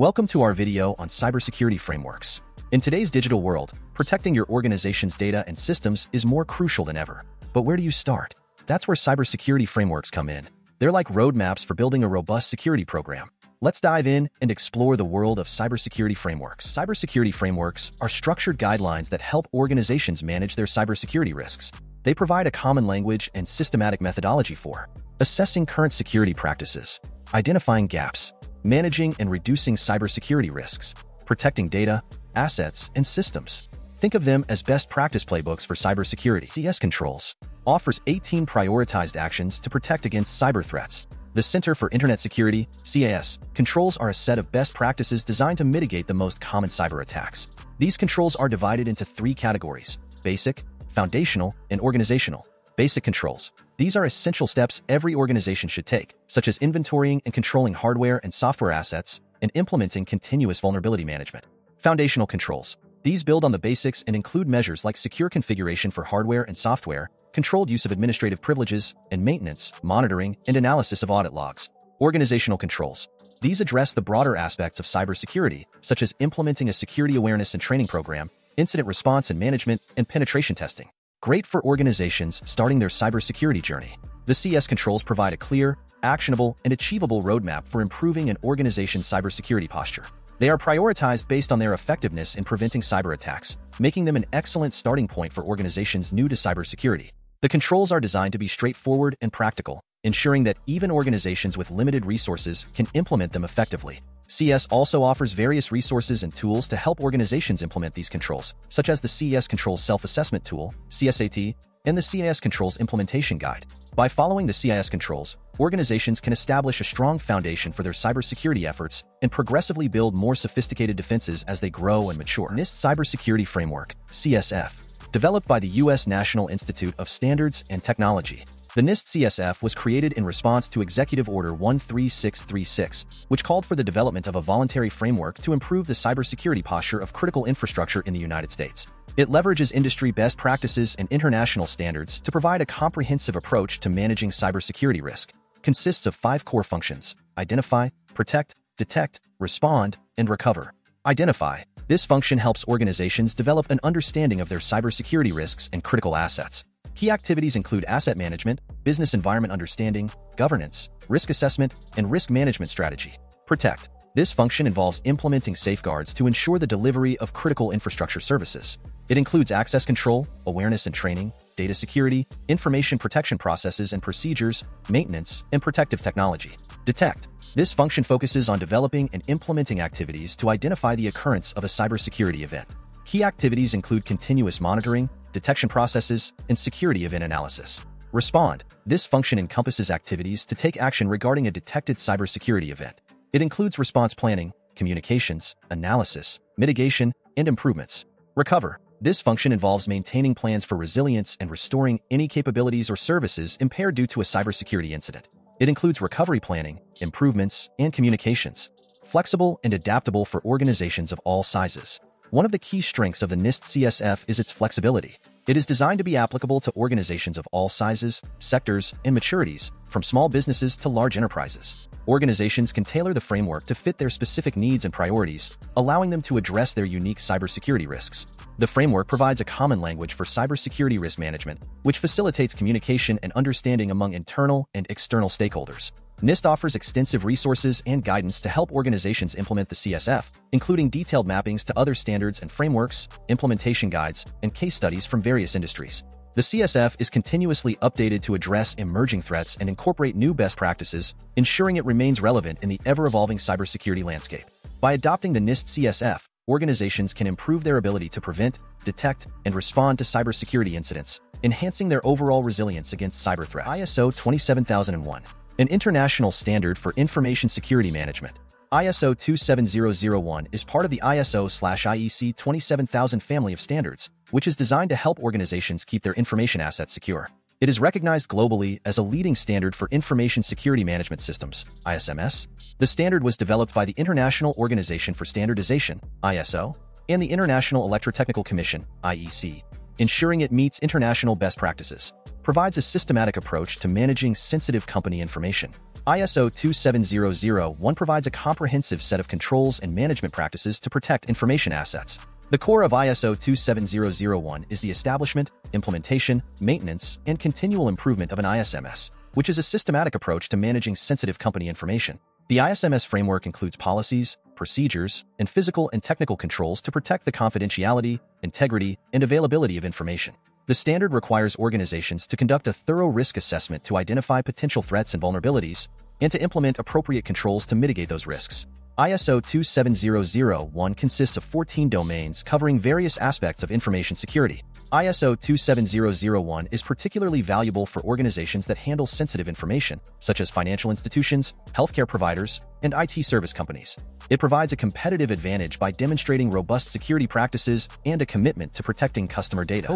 Welcome to our video on cybersecurity frameworks. In today's digital world, protecting your organization's data and systems is more crucial than ever. But where do you start? That's where cybersecurity frameworks come in. They're like roadmaps for building a robust security program. Let's dive in and explore the world of cybersecurity frameworks. Cybersecurity frameworks are structured guidelines that help organizations manage their cybersecurity risks. They provide a common language and systematic methodology for assessing current security practices, identifying gaps, managing and reducing cybersecurity risks, protecting data, assets, and systems. Think of them as best practice playbooks for cybersecurity. CIS Controls offers 18 prioritized actions to protect against cyber threats. The Center for Internet Security, CIS, controls are a set of best practices designed to mitigate the most common cyber attacks. These controls are divided into three categories, basic, foundational, and organizational. Basic controls. These are essential steps every organization should take, such as inventorying and controlling hardware and software assets, and implementing continuous vulnerability management. Foundational controls. These build on the basics and include measures like secure configuration for hardware and software, controlled use of administrative privileges, and maintenance, monitoring, and analysis of audit logs. Organizational controls. These address the broader aspects of cybersecurity, such as implementing a security awareness and training program, incident response and management, and penetration testing. Great for organizations starting their cybersecurity journey. The CIS controls provide a clear, actionable, and achievable roadmap for improving an organization's cybersecurity posture. They are prioritized based on their effectiveness in preventing cyber attacks, making them an excellent starting point for organizations new to cybersecurity. The controls are designed to be straightforward and practical, ensuring that even organizations with limited resources can implement them effectively. CIS also offers various resources and tools to help organizations implement these controls, such as the CIS Controls Self-Assessment Tool, CSAT, and the CIS Controls Implementation Guide. By following the CIS controls, organizations can establish a strong foundation for their cybersecurity efforts and progressively build more sophisticated defenses as they grow and mature. NIST Cybersecurity Framework, CSF, developed by the U.S. National Institute of Standards and Technology, the NIST CSF was created in response to Executive Order 13636, which called for the development of a voluntary framework to improve the cybersecurity posture of critical infrastructure in the United States. It leverages industry best practices and international standards to provide a comprehensive approach to managing cybersecurity risk. Consists of five core functions identify, protect, detect, respond, and recover. Identify. This function helps organizations develop an understanding of their cybersecurity risks and critical assets. Key activities include asset management, business environment understanding, governance, risk assessment, and risk management strategy. Protect. This function involves implementing safeguards to ensure the delivery of critical infrastructure services. It includes access control, awareness and training, data security, information protection processes and procedures, maintenance, and protective technology. Detect. This function focuses on developing and implementing activities to identify the occurrence of a cybersecurity event. Key activities include continuous monitoring, detection processes, and security event analysis. Respond. This function encompasses activities to take action regarding a detected cybersecurity event. It includes response planning, communications, analysis, mitigation, and improvements. Recover. This function involves maintaining plans for resilience and restoring any capabilities or services impaired due to a cybersecurity incident. It includes recovery planning, improvements, and communications. Flexible and adaptable for organizations of all sizes. One of the key strengths of the NIST CSF is its flexibility. It is designed to be applicable to organizations of all sizes, sectors, and maturities, from small businesses to large enterprises. Organizations can tailor the framework to fit their specific needs and priorities, allowing them to address their unique cybersecurity risks. The framework provides a common language for cybersecurity risk management, which facilitates communication and understanding among internal and external stakeholders. NIST offers extensive resources and guidance to help organizations implement the CSF, including detailed mappings to other standards and frameworks, implementation guides, and case studies from various industries. The CSF is continuously updated to address emerging threats and incorporate new best practices, ensuring it remains relevant in the ever-evolving cybersecurity landscape. By adopting the NIST CSF, organizations can improve their ability to prevent, detect, and respond to cybersecurity incidents, enhancing their overall resilience against cyber threats. ISO 27001 an international standard for information security management. ISO 27001 is part of the ISO-IEC 27000 family of standards, which is designed to help organizations keep their information assets secure. It is recognized globally as a leading standard for information security management systems, ISMS. The standard was developed by the International Organization for Standardization, ISO, and the International Electrotechnical Commission, IEC, ensuring it meets international best practices. Provides a systematic approach to managing sensitive company information. ISO 27001 provides a comprehensive set of controls and management practices to protect information assets. The core of ISO 27001 is the establishment, implementation, maintenance, and continual improvement of an ISMS, which is a systematic approach to managing sensitive company information. The ISMS framework includes policies, procedures, and physical and technical controls to protect the confidentiality, integrity, and availability of information. The standard requires organizations to conduct a thorough risk assessment to identify potential threats and vulnerabilities, and to implement appropriate controls to mitigate those risks. ISO 27001 consists of 14 domains covering various aspects of information security. ISO 27001 is particularly valuable for organizations that handle sensitive information, such as financial institutions, healthcare providers, and IT service companies. It provides a competitive advantage by demonstrating robust security practices and a commitment to protecting customer data.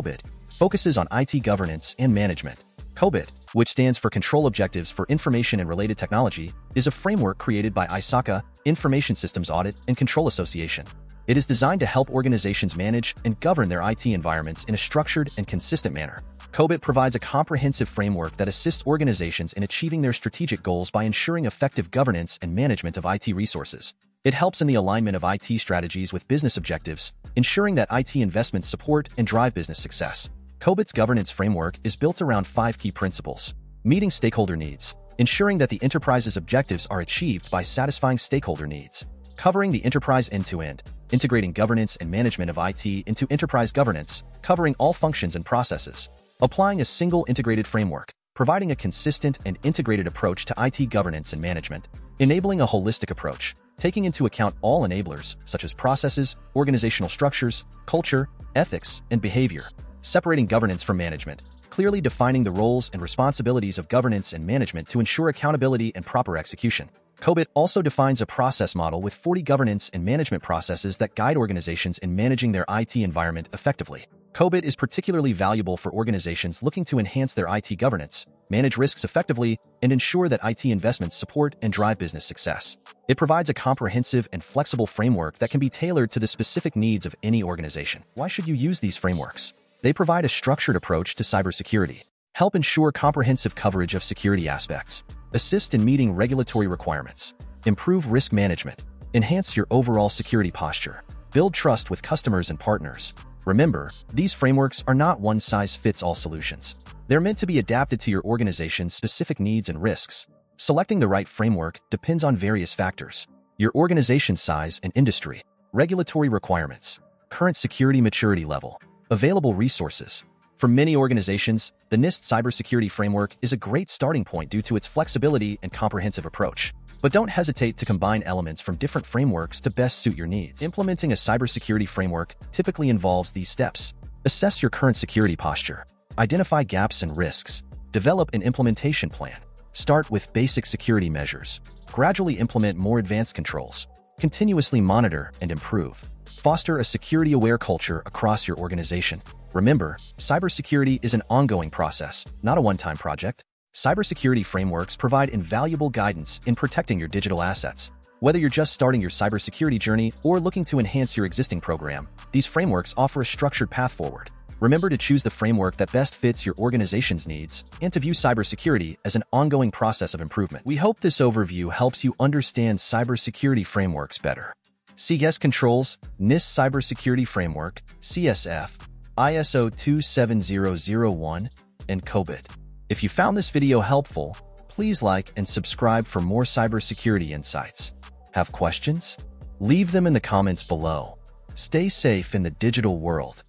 Focuses on IT governance and management. COBIT, which stands for Control Objectives for Information and Related Technology, is a framework created by ISACA, Information Systems Audit and Control Association. It is designed to help organizations manage and govern their IT environments in a structured and consistent manner. COBIT provides a comprehensive framework that assists organizations in achieving their strategic goals by ensuring effective governance and management of IT resources. It helps in the alignment of IT strategies with business objectives, ensuring that IT investments support and drive business success. COBIT's governance framework is built around five key principles. Meeting stakeholder needs, ensuring that the enterprise's objectives are achieved by satisfying stakeholder needs. Covering the enterprise end-to-end, integrating governance and management of IT into enterprise governance, covering all functions and processes. Applying a single integrated framework, providing a consistent and integrated approach to IT governance and management. Enabling a holistic approach, taking into account all enablers, such as processes, organizational structures, culture, ethics, and behavior separating governance from management, clearly defining the roles and responsibilities of governance and management to ensure accountability and proper execution. COBIT also defines a process model with 40 governance and management processes that guide organizations in managing their IT environment effectively. COBIT is particularly valuable for organizations looking to enhance their IT governance, manage risks effectively, and ensure that IT investments support and drive business success. It provides a comprehensive and flexible framework that can be tailored to the specific needs of any organization. Why should you use these frameworks? They provide a structured approach to cybersecurity, help ensure comprehensive coverage of security aspects, assist in meeting regulatory requirements, improve risk management, enhance your overall security posture, build trust with customers and partners. Remember, these frameworks are not one-size-fits-all solutions. They're meant to be adapted to your organization's specific needs and risks. Selecting the right framework depends on various factors. Your organization size and industry, regulatory requirements, current security maturity level, Available resources. For many organizations, the NIST cybersecurity framework is a great starting point due to its flexibility and comprehensive approach. But don't hesitate to combine elements from different frameworks to best suit your needs. Implementing a cybersecurity framework typically involves these steps. Assess your current security posture. Identify gaps and risks. Develop an implementation plan. Start with basic security measures. Gradually implement more advanced controls. Continuously monitor and improve. Foster a security-aware culture across your organization. Remember, cybersecurity is an ongoing process, not a one-time project. Cybersecurity frameworks provide invaluable guidance in protecting your digital assets. Whether you're just starting your cybersecurity journey or looking to enhance your existing program, these frameworks offer a structured path forward. Remember to choose the framework that best fits your organization's needs and to view cybersecurity as an ongoing process of improvement. We hope this overview helps you understand cybersecurity frameworks better. CIS controls, NIST Cybersecurity Framework, CSF, ISO 27001, and COBIT. If you found this video helpful, please like and subscribe for more cybersecurity insights. Have questions? Leave them in the comments below. Stay safe in the digital world.